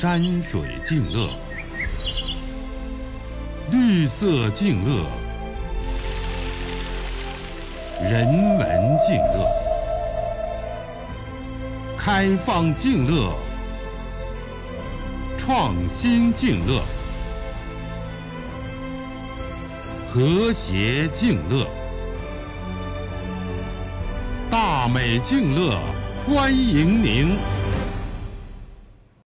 山水静乐，绿色静乐，人文静乐，开放静乐。创新静乐。和谐静乐。大美静乐，欢迎您。